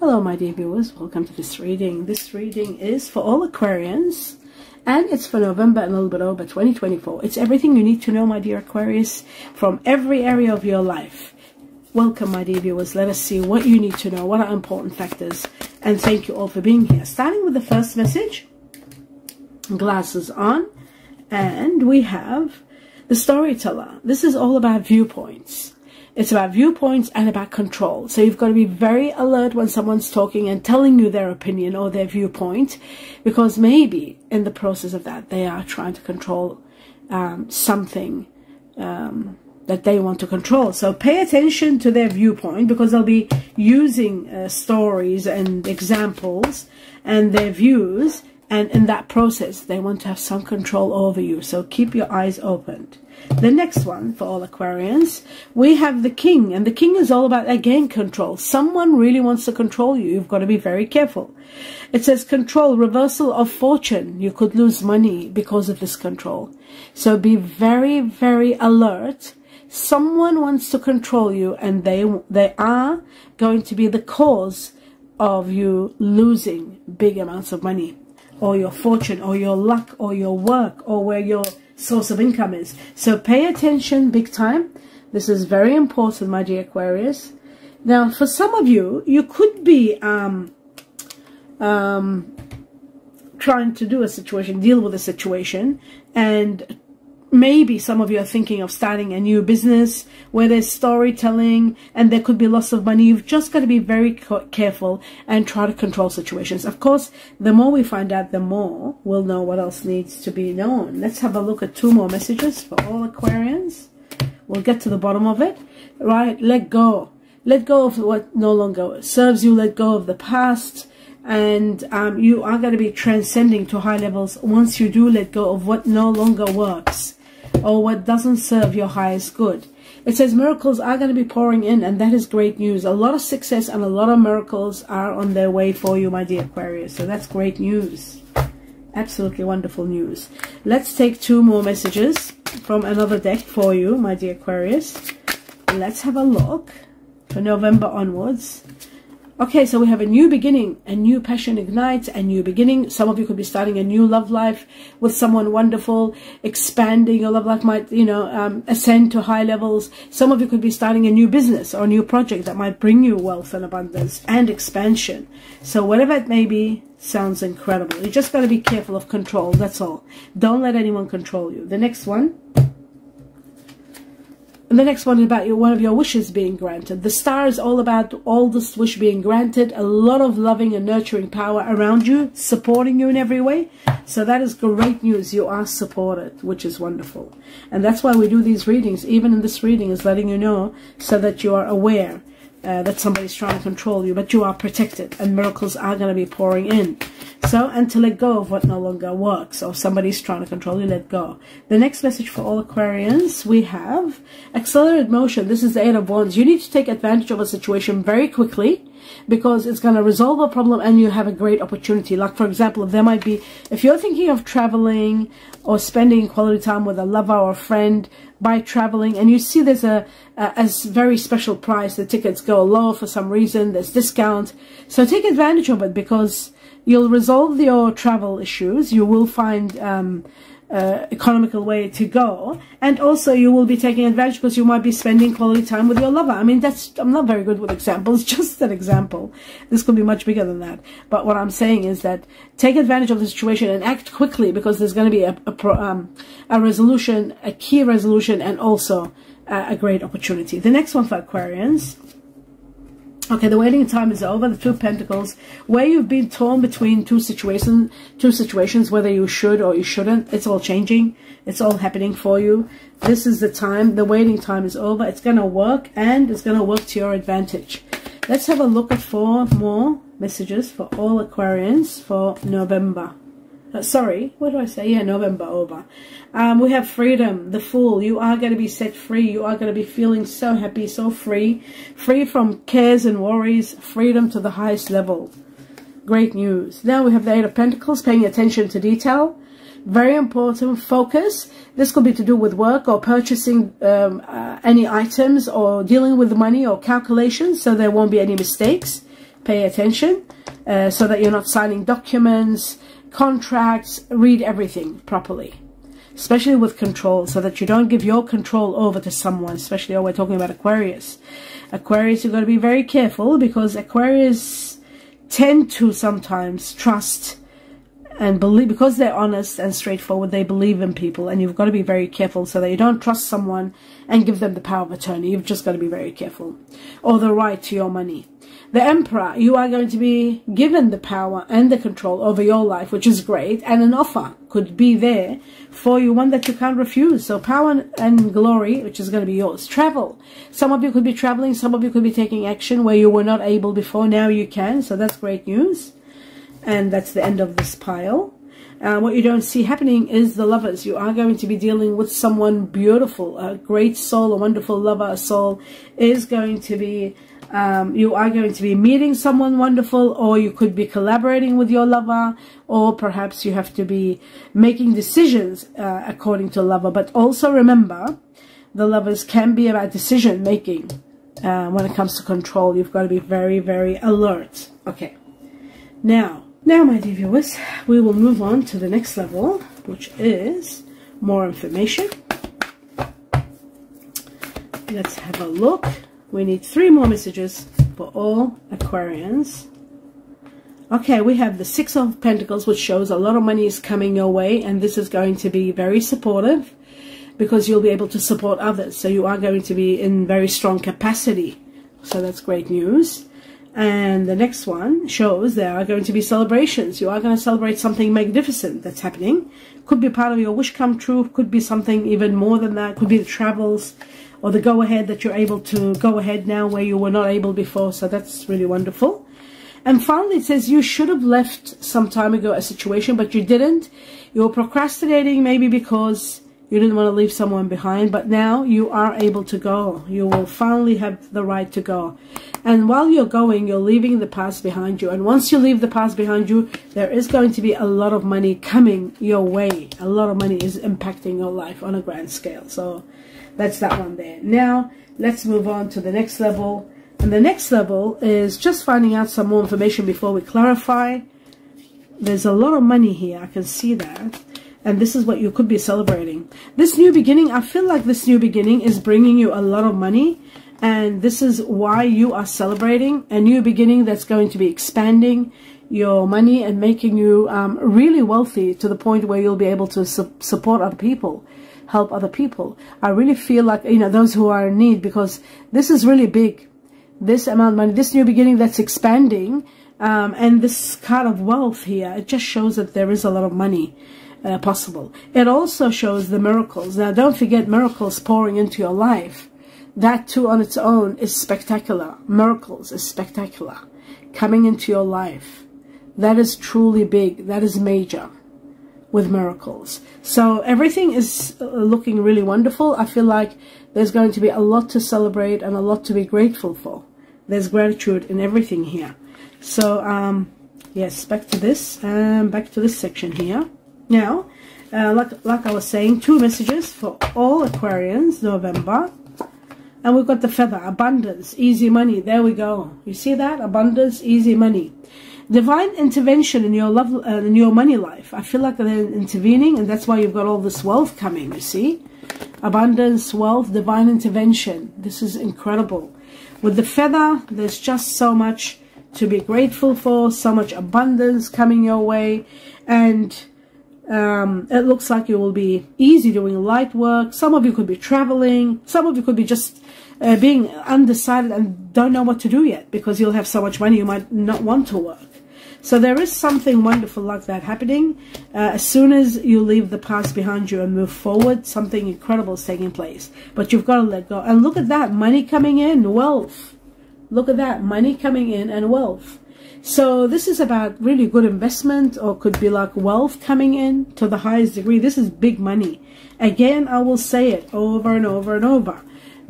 Hello my dear viewers, welcome to this reading. This reading is for all Aquarians and it's for November and a little bit over 2024. It's everything you need to know my dear Aquarius from every area of your life. Welcome my dear viewers, let us see what you need to know, what are important factors and thank you all for being here. Starting with the first message, glasses on and we have the storyteller. This is all about viewpoints it's about viewpoints and about control. So you've got to be very alert when someone's talking and telling you their opinion or their viewpoint, because maybe in the process of that, they are trying to control um, something um, that they want to control. So pay attention to their viewpoint because they'll be using uh, stories and examples and their views. And in that process, they want to have some control over you. So keep your eyes opened. The next one for all Aquarians, we have the king, and the king is all about again control. Someone really wants to control you. You've got to be very careful. It says control, reversal of fortune. You could lose money because of this control. So be very, very alert. Someone wants to control you, and they they are going to be the cause of you losing big amounts of money, or your fortune, or your luck, or your work, or where you're source of income is. So pay attention big time. This is very important, my dear Aquarius. Now, for some of you, you could be um, um, trying to do a situation, deal with a situation, and maybe some of you are thinking of starting a new business where there's storytelling and there could be loss of money. You've just got to be very careful and try to control situations. Of course, the more we find out, the more we'll know what else needs to be known. Let's have a look at two more messages for all Aquarians. We'll get to the bottom of it. Right, let go. Let go of what no longer serves you. Let go of the past and um, you are going to be transcending to high levels once you do let go of what no longer works or what doesn't serve your highest good. It says miracles are going to be pouring in, and that is great news. A lot of success and a lot of miracles are on their way for you, my dear Aquarius. So that's great news. Absolutely wonderful news. Let's take two more messages from another deck for you, my dear Aquarius. Let's have a look for November onwards. Okay, so we have a new beginning, a new passion ignites, a new beginning. Some of you could be starting a new love life with someone wonderful, expanding your love life might, you know, um, ascend to high levels. Some of you could be starting a new business or a new project that might bring you wealth and abundance and expansion. So whatever it may be, sounds incredible. You just got to be careful of control, that's all. Don't let anyone control you. The next one and the next one is about your, one of your wishes being granted. The star is all about all this wish being granted, a lot of loving and nurturing power around you, supporting you in every way. So that is great news. You are supported, which is wonderful. And that's why we do these readings. Even in this reading is letting you know so that you are aware uh, that somebody's trying to control you, but you are protected and miracles are going to be pouring in. So, and to let go of what no longer works or somebody's trying to control you, let go. The next message for all Aquarians, we have accelerated motion. This is the Eight of Wands. You need to take advantage of a situation very quickly because it's going to resolve a problem and you have a great opportunity. Like, for example, there might be, if you're thinking of traveling or spending quality time with a lover or a friend by traveling and you see there's a, a, a very special price, the tickets go low for some reason, there's discount. So take advantage of it because you'll resolve your travel issues. You will find um, uh, economical way to go. And also you will be taking advantage because you might be spending quality time with your lover. I mean that's i'm not very good with examples just an example. This could be much bigger than that. But what i'm saying is that take advantage of the situation and act quickly because there's going to be a, a, um, a resolution a key resolution and also a great opportunity. The next one for aquarians Okay, the waiting time is over. The Two Pentacles, where you've been torn between two situations, two situations, whether you should or you shouldn't. It's all changing. It's all happening for you. This is the time. The waiting time is over. It's going to work, and it's going to work to your advantage. Let's have a look at four more messages for all Aquarians for November. Uh, sorry, what do I say? Yeah, November over. Um, we have freedom, the fool. You are going to be set free. You are going to be feeling so happy, so free. Free from cares and worries. Freedom to the highest level. Great news. Now we have the Eight of Pentacles, paying attention to detail. Very important. Focus. This could be to do with work or purchasing um, uh, any items or dealing with money or calculations so there won't be any mistakes pay attention uh, so that you're not signing documents, contracts, read everything properly. Especially with control, so that you don't give your control over to someone, especially oh, we're talking about Aquarius. Aquarius, you've got to be very careful because Aquarius tend to sometimes trust and believe because they're honest and straightforward they believe in people and you've got to be very careful so that you don't trust someone and give them the power of attorney you've just got to be very careful or the right to your money the emperor you are going to be given the power and the control over your life which is great and an offer could be there for you one that you can't refuse. So power and glory which is going to be yours. Travel. Some of you could be traveling some of you could be taking action where you were not able before now you can. So that's great news. And that's the end of this pile. Uh, what you don't see happening is the lovers. You are going to be dealing with someone beautiful, a great soul, a wonderful lover, a soul is going to be, um, you are going to be meeting someone wonderful or you could be collaborating with your lover or perhaps you have to be making decisions uh, according to lover. But also remember, the lovers can be about decision making uh, when it comes to control. You've got to be very, very alert. Okay. Now, now, my dear viewers, we will move on to the next level, which is more information. Let's have a look. We need three more messages for all Aquarians. Okay, we have the Six of Pentacles, which shows a lot of money is coming your way, and this is going to be very supportive because you'll be able to support others. So you are going to be in very strong capacity. So that's great news. And the next one shows there are going to be celebrations. You are going to celebrate something magnificent that's happening. Could be part of your wish come true. Could be something even more than that. Could be the travels or the go ahead that you're able to go ahead now where you were not able before. So that's really wonderful. And finally, it says you should have left some time ago a situation, but you didn't. You were procrastinating maybe because you didn't want to leave someone behind, but now you are able to go. You will finally have the right to go. And while you're going, you're leaving the past behind you. And once you leave the past behind you, there is going to be a lot of money coming your way. A lot of money is impacting your life on a grand scale. So that's that one there. Now, let's move on to the next level. And the next level is just finding out some more information before we clarify. There's a lot of money here. I can see that and this is what you could be celebrating. This new beginning, I feel like this new beginning is bringing you a lot of money and this is why you are celebrating a new beginning that's going to be expanding your money and making you um, really wealthy to the point where you'll be able to su support other people help other people i really feel like you know those who are in need because this is really big this amount of money this new beginning that's expanding um, and this kind of wealth here it just shows that there is a lot of money uh, possible. It also shows the miracles. Now, don't forget miracles pouring into your life. That too on its own is spectacular. Miracles is spectacular. Coming into your life. That is truly big. That is major with miracles. So everything is uh, looking really wonderful. I feel like there's going to be a lot to celebrate and a lot to be grateful for. There's gratitude in everything here. So, um, yes, back to this, um, back to this section here. Now, uh, like, like I was saying, two messages for all Aquarians, November. And we've got the feather, abundance, easy money. There we go. You see that? Abundance, easy money. Divine intervention in your love, uh, in your money life. I feel like they're intervening, and that's why you've got all this wealth coming. You see, abundance, wealth, divine intervention. This is incredible. With the feather, there's just so much to be grateful for, so much abundance coming your way, and um, it looks like you will be easy doing light work. Some of you could be traveling. Some of you could be just uh, being undecided and don't know what to do yet because you'll have so much money you might not want to work. So there is something wonderful like that happening. Uh, as soon as you leave the past behind you and move forward, something incredible is taking place. But you've got to let go. And look at that, money coming in, wealth. Look at that, money coming in and wealth. So this is about really good investment or could be like wealth coming in to the highest degree. This is big money. Again, I will say it over and over and over.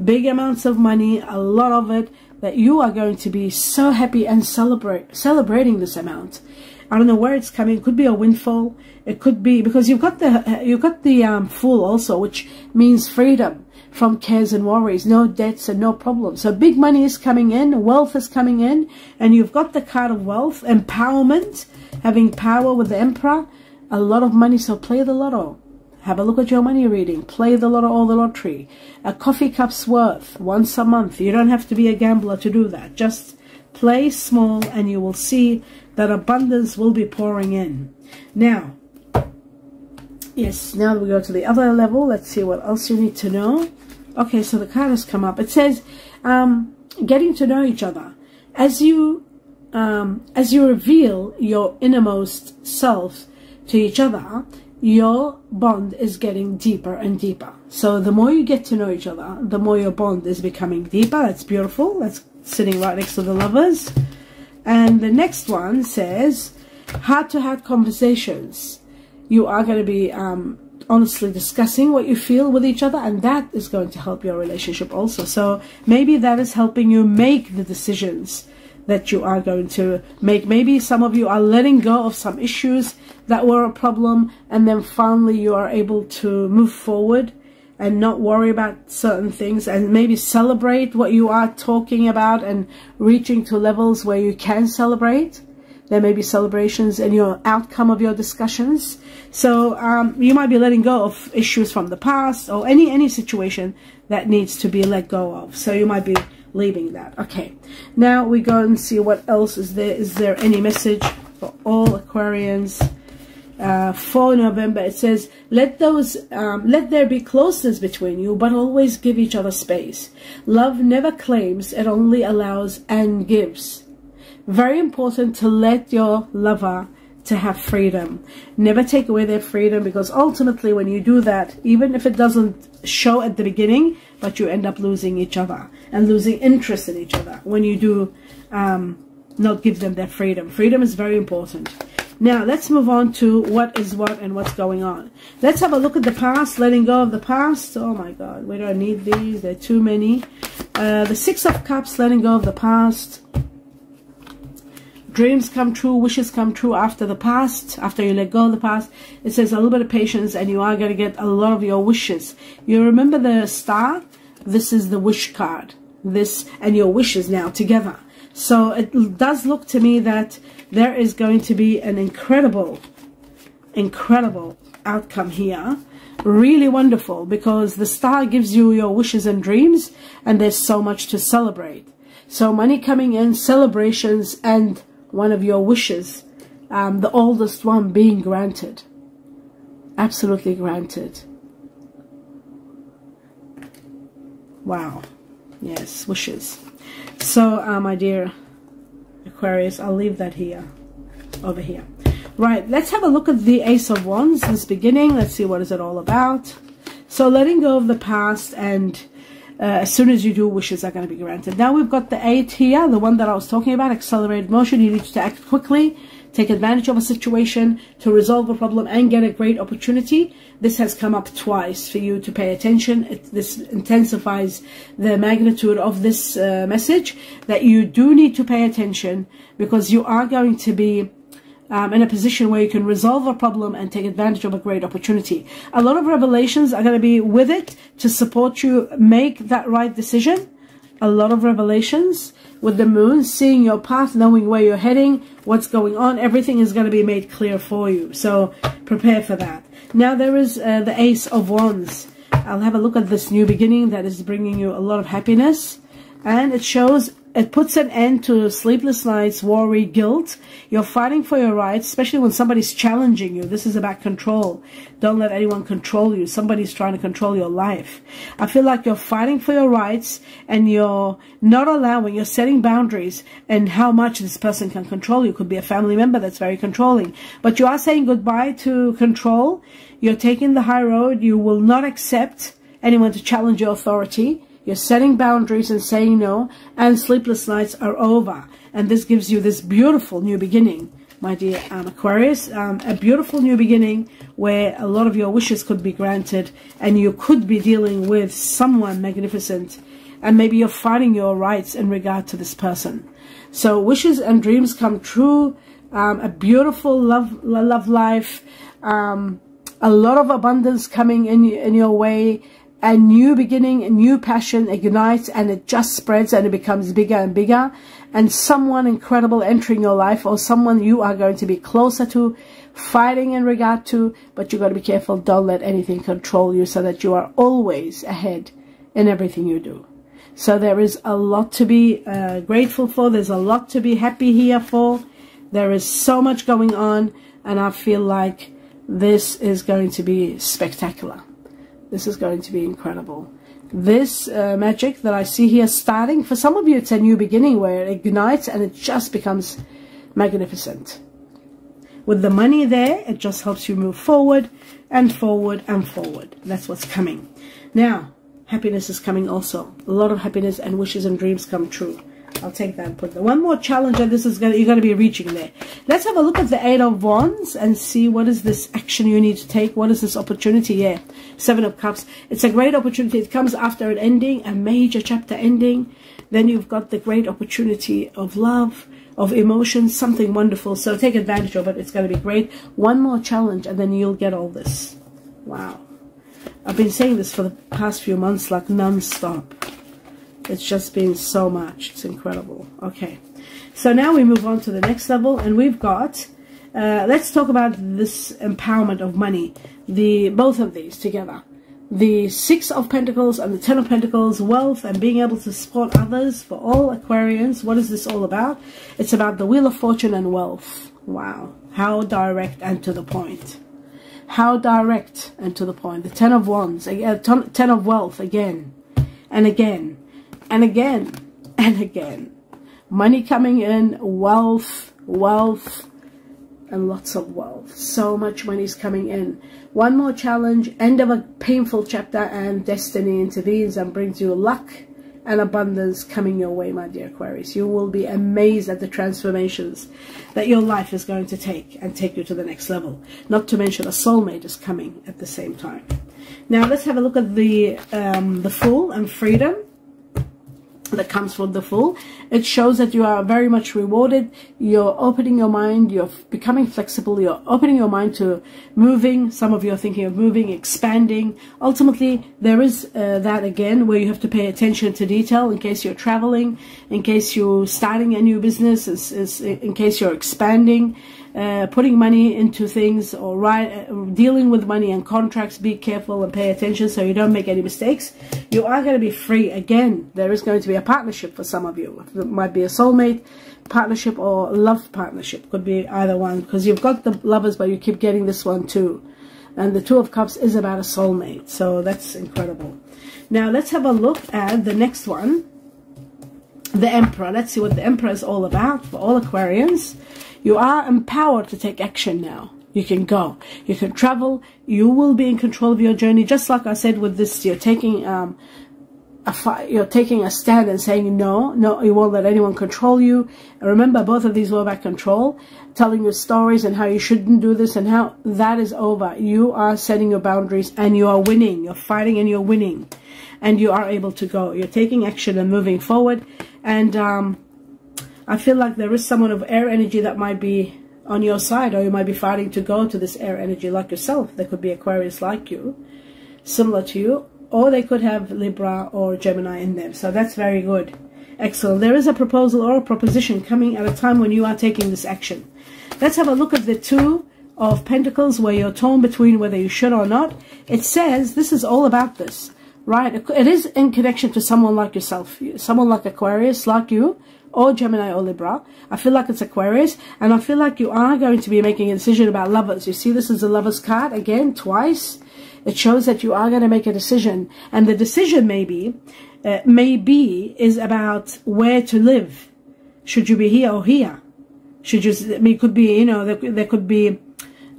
Big amounts of money, a lot of it that you are going to be so happy and celebrate celebrating this amount. I don't know where it's coming. It could be a windfall. It could be because you've got the you've got the um, fool also, which means freedom. from cares and worries, no debts and no problems. So big money is coming in, wealth is coming in, and you've got the card of wealth, empowerment, having power with the emperor, a lot of money. So play the lotto. Have a look at your money reading. Play the lotto or the lottery. A coffee cup's worth once a month. You don't have to be a gambler to do that. Just play small and you will see that abundance will be pouring in. Now, yes, now we go to the other level. Let's see what else you need to know. Okay, so the card has come up. It says, um, getting to know each other. As you, um, as you reveal your innermost self to each other, your bond is getting deeper and deeper. So the more you get to know each other, the more your bond is becoming deeper. That's beautiful. That's sitting right next to the lovers. And the next one says, heart-to-heart -heart conversations. You are going to be um, honestly discussing what you feel with each other and that is going to help your relationship also. So maybe that is helping you make the decisions that you are going to make. Maybe some of you are letting go of some issues that were a problem and then finally you are able to move forward and not worry about certain things and maybe celebrate what you are talking about and reaching to levels where you can celebrate. There may be celebrations in your outcome of your discussions. So um, you might be letting go of issues from the past or any, any situation that needs to be let go of. So you might be leaving that. Okay, now we go and see what else is there. Is there any message for all Aquarians? Uh, for November, it says, let those, um, let there be closeness between you, but always give each other space. Love never claims, it only allows and gives. Very important to let your lover to have freedom. Never take away their freedom because ultimately when you do that, even if it doesn't show at the beginning, but you end up losing each other and losing interest in each other when you do um, not give them their freedom. Freedom is very important. Now, let's move on to what is what and what's going on. Let's have a look at the past, letting go of the past. Oh my God, we don't need these. There are too many. Uh, the Six of Cups, letting go of the past. Dreams come true, wishes come true after the past, after you let go of the past. It says a little bit of patience and you are going to get a lot of your wishes. You remember the star? This is the wish card. This and your wishes now together. So it does look to me that there is going to be an incredible, incredible outcome here. Really wonderful because the star gives you your wishes and dreams and there's so much to celebrate. So money coming in, celebrations, and one of your wishes, um, the oldest one being granted. Absolutely granted. Wow. Yes, wishes. So, uh, my dear Aquarius, I'll leave that here, over here. Right, let's have a look at the Ace of Wands, this beginning. Let's see what is it all about. So, letting go of the past and uh, as soon as you do, wishes are going to be granted. Now we've got the 8 here, the one that I was talking about, accelerated motion. You need to act quickly, take advantage of a situation to resolve a problem and get a great opportunity. This has come up twice for you to pay attention. It, this intensifies the magnitude of this uh, message that you do need to pay attention because you are going to be um, in a position where you can resolve a problem and take advantage of a great opportunity. A lot of revelations are going to be with it to support you make that right decision. A lot of revelations with the moon, seeing your path, knowing where you're heading, what's going on, everything is going to be made clear for you. So prepare for that. Now there is uh, the Ace of Wands. I'll have a look at this new beginning that is bringing you a lot of happiness. And it shows it puts an end to sleepless nights, worry, guilt. You're fighting for your rights, especially when somebody's challenging you. This is about control. Don't let anyone control you. Somebody's trying to control your life. I feel like you're fighting for your rights and you're not allowing, you're setting boundaries and how much this person can control you. Could be a family member that's very controlling. But you are saying goodbye to control. You're taking the high road. You will not accept anyone to challenge your authority. You're setting boundaries and saying no, and sleepless nights are over. And this gives you this beautiful new beginning, my dear um, Aquarius. Um, a beautiful new beginning where a lot of your wishes could be granted and you could be dealing with someone magnificent and maybe you're fighting your rights in regard to this person. So wishes and dreams come true. Um, a beautiful love, love life. Um, a lot of abundance coming in, in your way a new beginning, a new passion ignites and it just spreads and it becomes bigger and bigger. And someone incredible entering your life or someone you are going to be closer to, fighting in regard to, but you've got to be careful. Don't let anything control you so that you are always ahead in everything you do. So there is a lot to be uh, grateful for. There's a lot to be happy here for. There is so much going on and I feel like this is going to be spectacular. This is going to be incredible. This uh, magic that I see here starting, for some of you it's a new beginning where it ignites and it just becomes magnificent. With the money there, it just helps you move forward and forward and forward. That's what's coming. Now, happiness is coming also. A lot of happiness and wishes and dreams come true. I'll take that and put that. One more challenge, and this is gonna you're gonna be reaching there. Let's have a look at the Eight of Wands and see what is this action you need to take. What is this opportunity? Yeah, Seven of Cups. It's a great opportunity. It comes after an ending, a major chapter ending. Then you've got the great opportunity of love, of emotions, something wonderful. So take advantage of it. It's going to be great. One more challenge, and then you'll get all this. Wow. I've been saying this for the past few months, like non-stop. It's just been so much. It's incredible. Okay. So now we move on to the next level and we've got, uh, let's talk about this empowerment of money. The Both of these together. The Six of Pentacles and the Ten of Pentacles, wealth and being able to support others for all Aquarians. What is this all about? It's about the Wheel of Fortune and wealth. Wow. How direct and to the point. How direct and to the point. The Ten of Wands, uh, Ten of Wealth again and again and again and again. Money coming in, wealth, wealth, and lots of wealth. So much money is coming in. One more challenge, end of a painful chapter, and destiny intervenes and brings you luck and abundance coming your way, my dear Aquarius. You will be amazed at the transformations that your life is going to take and take you to the next level. Not to mention a soulmate is coming at the same time. Now let's have a look at the um, the Fool and Freedom that comes from the Fool. It shows that you are very much rewarded. You're opening your mind. You're becoming flexible. You're opening your mind to moving. Some of you are thinking of moving, expanding. Ultimately, there is uh, that again where you have to pay attention to detail in case you're traveling, in case you're starting a new business, in case you're expanding. Uh, putting money into things or right, uh, dealing with money and contracts, be careful and pay attention so you don't make any mistakes. You are going to be free again. There is going to be a partnership for some of you. It might be a soulmate partnership or love partnership. Could be either one because you've got the lovers, but you keep getting this one too. And the Two of Cups is about a soulmate. So that's incredible. Now let's have a look at the next one. The Emperor. Let's see what the Emperor is all about for all Aquarians. You are empowered to take action now. You can go. You can travel. You will be in control of your journey. Just like I said with this, you're taking um, a you're taking a stand and saying no, no, you won't let anyone control you. And remember, both of these were about control, telling you stories and how you shouldn't do this and how that is over. You are setting your boundaries and you are winning. You're fighting and you're winning, and you are able to go. You're taking action and moving forward. And um, I feel like there is someone of air energy that might be on your side, or you might be fighting to go to this air energy like yourself. There could be Aquarius like you, similar to you, or they could have Libra or Gemini in them. So that's very good. Excellent. There is a proposal or a proposition coming at a time when you are taking this action. Let's have a look at the two of Pentacles where you're torn between whether you should or not. It says this is all about this, right? It is in connection to someone like yourself, someone like Aquarius, like you, or Gemini or Libra. I feel like it's Aquarius, and I feel like you are going to be making a decision about lovers. You see, this is a lover's card again, twice. It shows that you are going to make a decision, and the decision maybe, uh, maybe is about where to live. Should you be here or here? Should you? I mean, could be you know there, there could be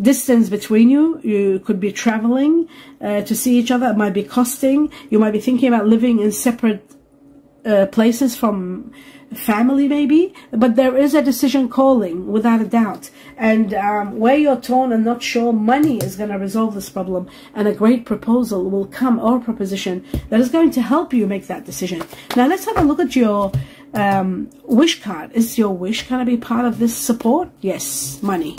distance between you. You could be traveling uh, to see each other. It might be costing. You might be thinking about living in separate uh, places from family maybe, but there is a decision calling without a doubt. And um, where you're torn and not sure, money is going to resolve this problem and a great proposal will come or proposition that is going to help you make that decision. Now let's have a look at your um, wish card. Is your wish going to be part of this support? Yes, money.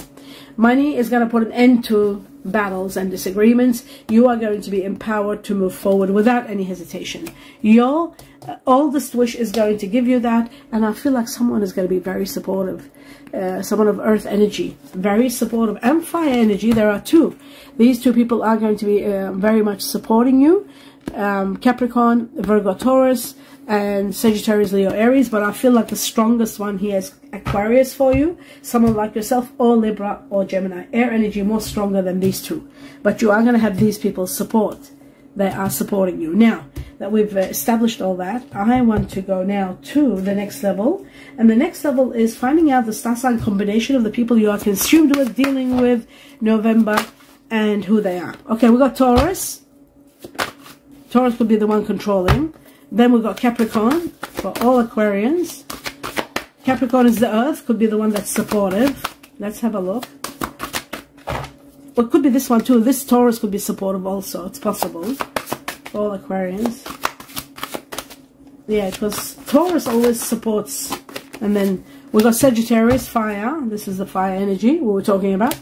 Money is going to put an end to battles and disagreements. You are going to be empowered to move forward without any hesitation. Your uh, oldest wish is going to give you that, and I feel like someone is going to be very supportive. Uh, someone of earth energy, very supportive, and fire energy. There are two. These two people are going to be uh, very much supporting you. Um, Capricorn, Virgo, Taurus, and Sagittarius, Leo, Aries, but I feel like the strongest one here is Aquarius for you. Someone like yourself, or Libra, or Gemini. Air energy more stronger than these two. But you are going to have these people's support. They are supporting you. Now, that we've uh, established all that, I want to go now to the next level. And the next level is finding out the star sign combination of the people you are consumed with, dealing with, November, and who they are. Okay, we got Taurus. Taurus could be the one controlling. Then we've got Capricorn for all Aquarians. Capricorn is the earth, could be the one that's supportive. Let's have a look. It could be this one too. This Taurus could be supportive also. It's possible. All Aquarians. Yeah, because Taurus always supports. And then we've got Sagittarius, fire. This is the fire energy we were talking about.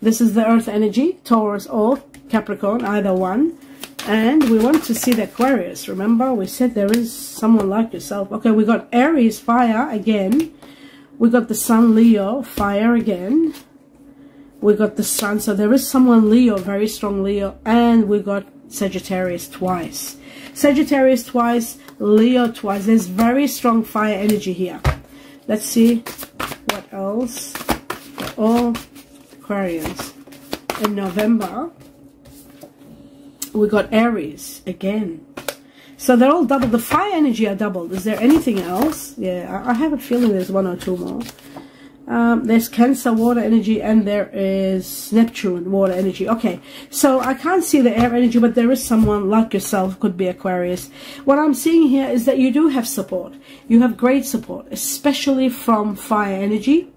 This is the earth energy, Taurus or Capricorn, either one. And we want to see the Aquarius. Remember, we said there is someone like yourself. Okay, we got Aries, fire again. We got the Sun, Leo, fire again. We got the Sun, so there is someone Leo, very strong Leo. And we got Sagittarius twice. Sagittarius twice, Leo twice. There's very strong fire energy here. Let's see what else. All Aquarians in November we got Aries again. So they're all doubled. The fire energy are doubled. Is there anything else? Yeah, I, have a feeling there's one or two more. Um, there's Cancer water energy and there is Neptune water energy. Okay, so I can't see the air energy, but there is someone like yourself, could be Aquarius. What I'm seeing here is that you do have support. You have great support, especially from fire energy.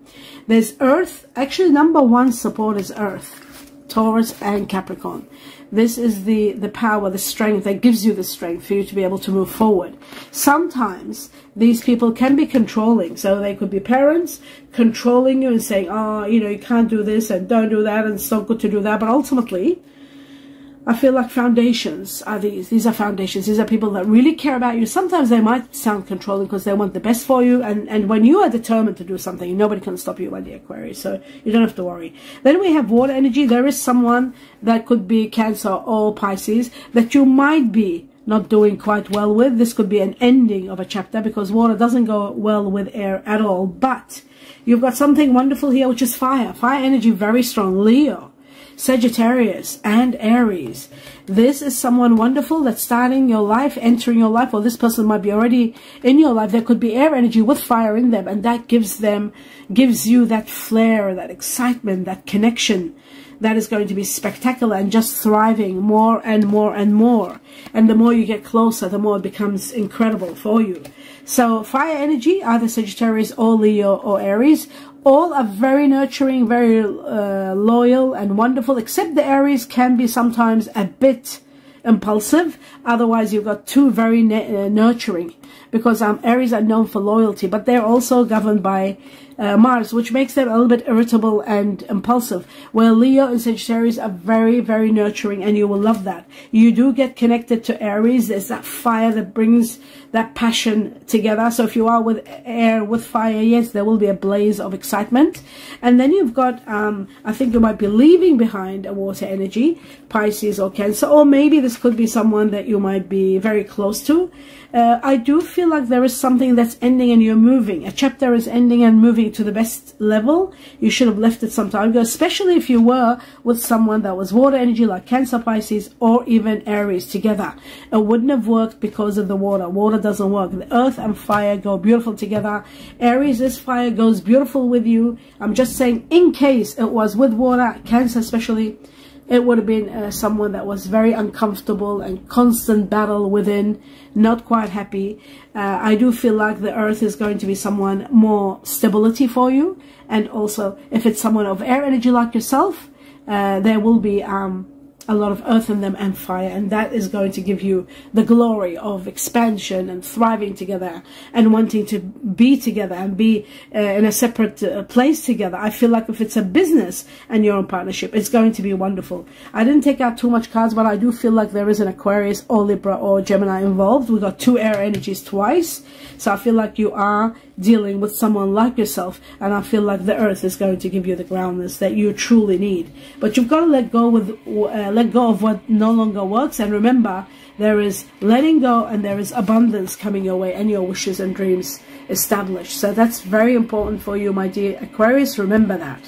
There's Earth. Actually, number one support is Earth, Taurus and Capricorn. This is the, the power, the strength that gives you the strength for you to be able to move forward. Sometimes these people can be controlling. So they could be parents controlling you and saying, oh, you know, you can't do this and don't do that and it's not good to do that. But ultimately, I feel like foundations are these. These are foundations. These are people that really care about you. Sometimes they might sound controlling because they want the best for you. And, and when you are determined to do something, nobody can stop you, my dear Aquarius. So you don't have to worry. Then we have water energy. There is someone that could be Cancer or Pisces that you might be not doing quite well with. This could be an ending of a chapter because water doesn't go well with air at all. But you've got something wonderful here, which is fire. Fire energy, very strong. Leo. Sagittarius and Aries. This is someone wonderful that's starting your life, entering your life, or this person might be already in your life. There could be air energy with fire in them, and that gives them, gives you that flair, that excitement, that connection that is going to be spectacular and just thriving more and more and more. And the more you get closer, the more it becomes incredible for you. So fire energy, either Sagittarius or Leo or Aries, all are very nurturing, very uh, loyal and wonderful, except the Aries can be sometimes a bit impulsive. Otherwise, you've got two very uh, nurturing because um, Aries are known for loyalty, but they're also governed by uh, Mars, which makes them a little bit irritable and impulsive. Where Leo and Sagittarius are very, very nurturing, and you will love that. You do get connected to Aries. There's that fire that brings that passion together. So if you are with air, with fire, yes, there will be a blaze of excitement. And then you've got, um, I think you might be leaving behind a water energy, Pisces or Cancer, or maybe this could be someone that you might be very close to. Uh, I do feel like there is something that's ending and you're moving. A chapter is ending and moving to the best level. You should have left it some time ago, especially if you were with someone that was water energy like Cancer, Pisces, or even Aries together. It wouldn't have worked because of the water. Water doesn't work. The earth and fire go beautiful together. Aries, this fire goes beautiful with you. I'm just saying, in case it was with water, Cancer especially, it would have been uh, someone that was very uncomfortable and constant battle within, not quite happy. Uh, I do feel like the earth is going to be someone more stability for you. And also, if it's someone of air energy like yourself, uh, there will be um, a lot of earth in them and fire and that is going to give you the glory of expansion and thriving together and wanting to be together and be uh, in a separate uh, place together. I feel like if it's a business and you're in partnership it's going to be wonderful. I didn't take out too much cards but i do feel like there is an aquarius or libra or gemini involved. We got two air energies twice so i feel like you are dealing with someone like yourself and I feel like the earth is going to give you the groundness that you truly need. But you've got to let go with uh, let go of what no longer works and remember there is letting go and there is abundance coming your way and your wishes and dreams established so that's very important for you my dear Aquarius remember that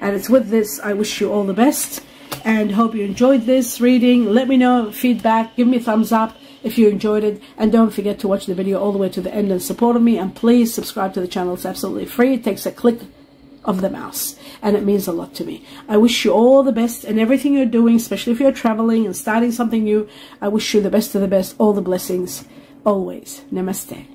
and it's with this I wish you all the best and hope you enjoyed this reading let me know feedback give me a thumbs up if you enjoyed it. And don't forget to watch the video all the way to the end and support me. And please subscribe to the channel. It's absolutely free. It takes a click of the mouse and it means a lot to me. I wish you all the best in everything you're doing, especially if you're traveling and starting something new. I wish you the best of the best, all the blessings, always. Namaste.